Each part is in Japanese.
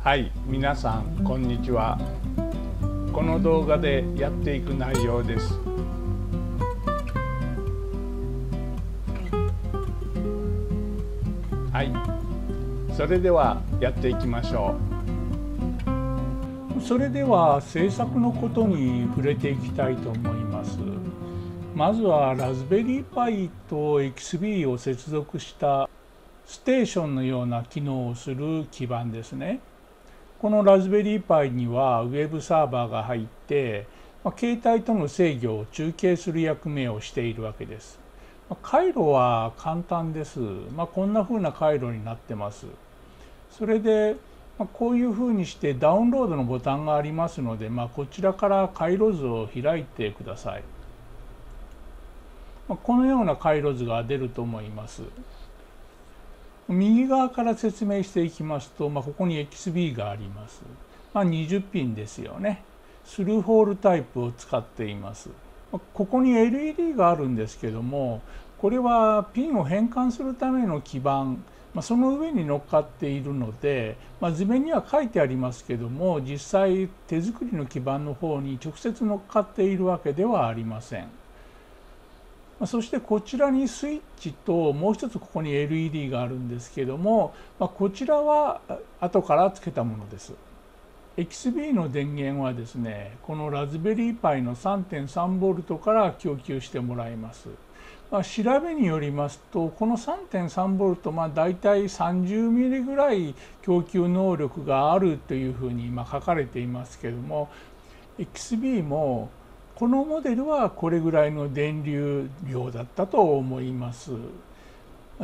はい皆さんこんにちは。この動画でやっていく内容です。はい。それではやっていきましょう。それでは制作のことに触れていきたいと思います。まずはラズベリーパイと XB を接続したステーションのような機能をする基板ですね。このラズベリーパイにはウェブサーバーが入って、まあ、携帯との制御を中継する役目をしているわけです。まあ、回路は簡単です。まあ、こんな風な回路になってます。それで、ま、こういう風にしてダウンロードのボタンがありますので、ま、こちらから回路図を開いてください。ま、このような回路図が出ると思います。右側から説明していきますと、まあ、ここに XB があります。まあ、20ピンですよね。スルーホールタイプを使っています。ここに LED があるんですけども、これはピンを変換するための基板、まあ、その上に乗っかっているので、まあ、図面には書いてありますけども実際手作りの基板の方に直接乗っかっているわけではありません。そしてこちらにスイッチともう一つここに LED があるんですけども、ま、こちらは後から付けたものです。XB の電源はですねこのラズベリーパイの 3.3V から供給してもらいます。まあ、調べによりますとこの 3.3V まあ大体 30mm ぐらい供給能力があるというふうに今書かれていますけども XB もこのモデルはこれぐらいの電流量だったと思います。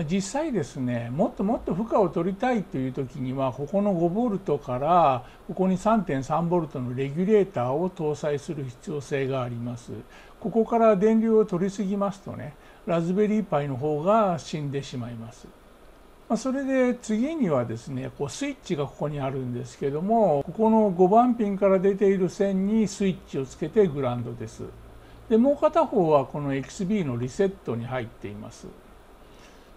実際ですねもっともっと負荷を取りたいという時にはここの 5V からここに 3.3V のレギュレーターを搭載する必要性があります。ここから電流を取りすぎますとねラズベリーパイの方が死んでしまいます。まそれで次にはですねこうスイッチがここにあるんですけどもここの5番ピンから出ている線にスイッチをつけてグランドです。でもう片方はこの XB のリセットに入っています。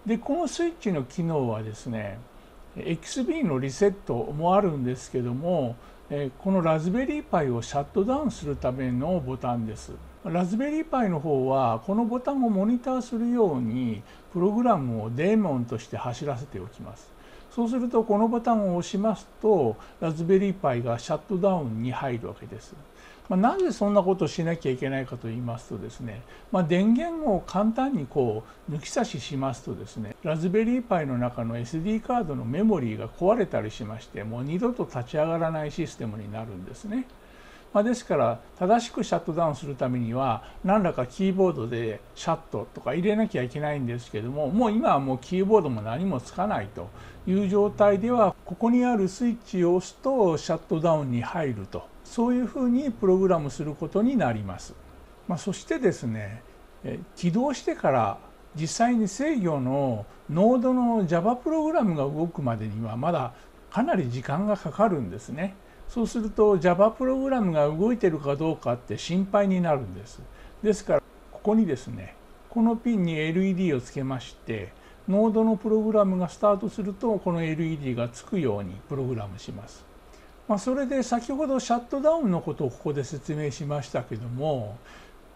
でこのスイッチの機能はですね XB のリセットもあるんですけどもこのラズベリーパイをシャットダウンするためのボタンです。ラズベリーパイの方はこのボタンをモニターするようにプログラムをデーモンとして走らせておきます。そうするとこのボタンを押しますとラズベリーパイがシャットダウンに入るわけです。まあ、なぜそんなことをしなきゃいけないかと言いますとですね、まあ、電源を簡単にこう抜き差ししますとですねラズベリーパイの中の SD カードのメモリーが壊れたりしましてもう二度と立ち上がらないシステムになるんですね。まあ、ですから正しくシャットダウンするためには何らかキーボードでシャットとか入れなきゃいけないんですけどももう今はもうキーボードも何もつかないという状態ではここにあるスイッチを押すとシャットダウンに入るとそういうふうにプログラムすることになります。まあ、そしてですね起動してから実際に制御のノードの Java プログラムが動くまでにはまだかなり時間がかかるんですね。そうすると Java プログラムが動いてるかどうかって心配になるんですですからここにですねこのピンに LED をつけましてノードのプログラムがスタートするとこの LED がつくようにプログラムします。まあ、それで先ほどシャットダウンのことをここで説明しましたけども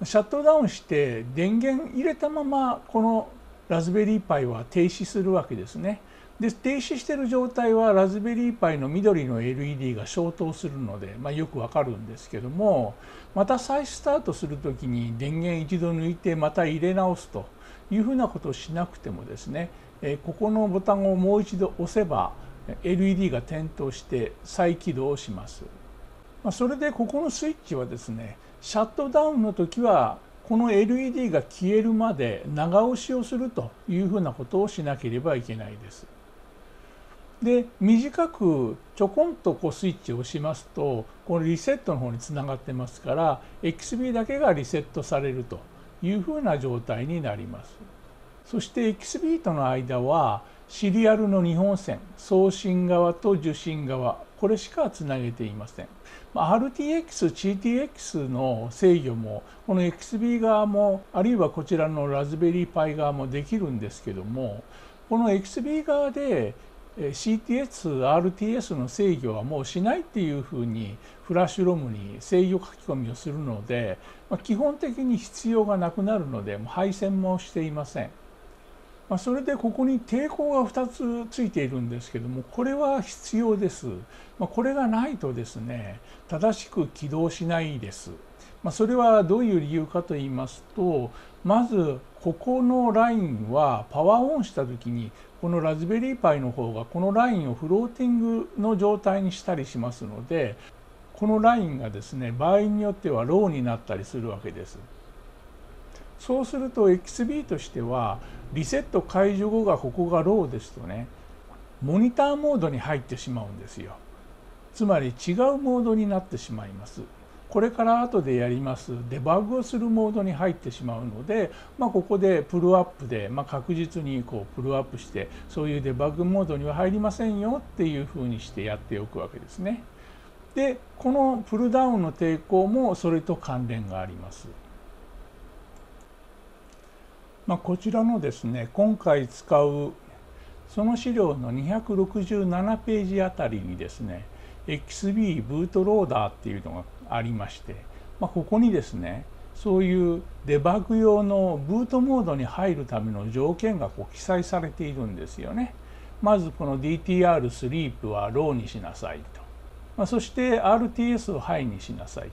シャットダウンして電源入れたままこのラズベリーパイは停止するわけですね。で停止している状態はラズベリーパイの緑の LED が消灯するので、まあ、よくわかるんですけどもまた再スタートする時に電源一度抜いてまた入れ直すというふうなことをしなくてもですねここのボタンをもう一度押せば LED が点灯して再起動します。それでここのスイッチはですねシャットダウンの時はこの LED が消えるまで長押しをするというふうなことをしなければいけないです。で短くちょこんとこうスイッチを押しますとこのリセットの方につながってますから XB だけがリセットされるというふうな状態になります。そして XB との間はシリアルの2本線送信側と受信側これしかつなげていません。RTX、GTX の制御もこの XB 側もあるいはこちらのラズベリーパイ側もできるんですけどもこの XB 側で CTS、RTS の制御はもうしないっていうふうにフラッシュロムに制御書き込みをするので、まあ、基本的に必要がなくなるので配線もしていません。まあ、それでここに抵抗が2つついているんですけどもこれは必要です。まあ、これがないとですね正しく起動しないです。ま、それはどういう理由かと言いますとまずここのラインはパワーオンした時にこのラズベリーパイの方がこのラインをフローティングの状態にしたりしますのでこのラインがですね場合によってはローになったりするわけです。そうすると XB としてはリセット解除後がここがローですとねモニターモードに入ってしまうんですよ。つまり違うモードになってしまいます。これから後でやりますデバッグをするモードに入ってしまうので、まあ、ここでプルアップで、まあ、確実にこうプルアップしてそういうデバッグモードには入りませんよっていうふうにしてやっておくわけですね。でこのプルダウンの抵抗もそれと関連があります。まあ、こちらのですね今回使うその資料の267ページあたりにですね XB ブートローダーっていうのがありまして、まあ、ここにですねそういうデバッグ用のブートモードに入るための条件がこう記載されているんですよね。まずこの DTR スリープはローにしなさいと、まあ、そして RTS をハイにしなさいと、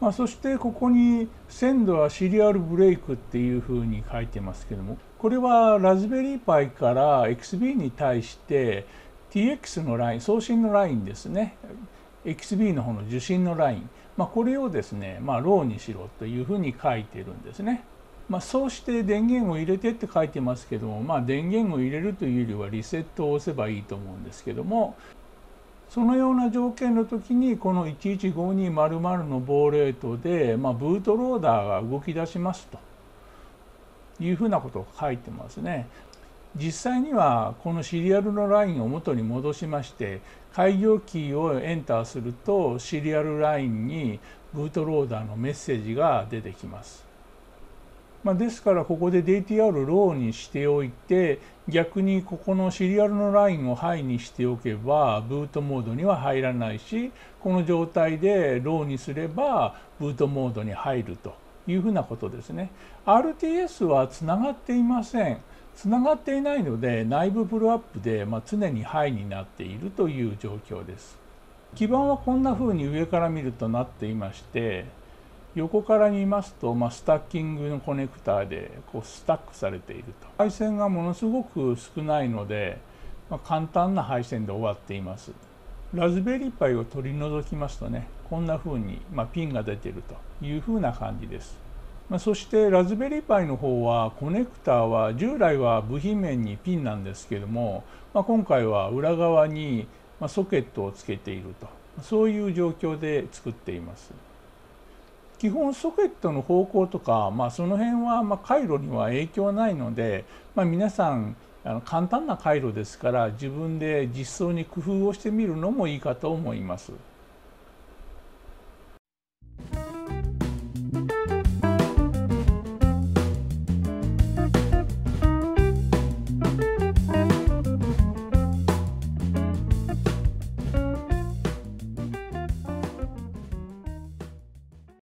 まあ、そしてここに「send a serial break」っていうふうに書いてますけどもこれはラズベリーパイから XBee に対して TX のライン送信のラインですね。XB の方の受信のライン、まあ、これをですね、まあ、ローにしろというふうに書いてるんですね。まあ、そうして電源を入れてって書いてますけども、まあ、電源を入れるというよりはリセットを押せばいいと思うんですけどもそのような条件の時にこの115200のボーレートで、まあ、ブートローダーが動き出しますというふうなことを書いてますね。実際にはこのシリアルのラインを元に戻しまして開業キーをエンターするとシリアルラインにブートローダーのメッセージが出てきます。まあ、ですからここで DTR ローにしておいて逆にここのシリアルのラインをハイにしておけばブートモードには入らないしこの状態でローにすればブートモードに入るというふうなことですね。RTS はつながっていません。つながっていないので内部プルアップで、ま常にハイになっているという状況です。基板はこんな風に上から見るとなっていまして横から見ますと、ま、スタッキングのコネクターでこうスタックされていると。配線がものすごく少ないので、ま、簡単な配線で終わっています。ラズベリーパイを取り除きますとねこんな風に、ま、ピンが出てるという風な感じです。まあ、そしてラズベリーパイの方はコネクターは従来は部品面にピンなんですけども、まあ、今回は裏側にソケットをつけているとそういう状況で作っています。基本ソケットの方向とか、まあ、その辺はま回路には影響ないので、まあ、皆さんあの簡単な回路ですから自分で実装に工夫をしてみるのもいいかと思います。